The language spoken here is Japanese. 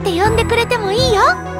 って呼んでくれてもいいよ。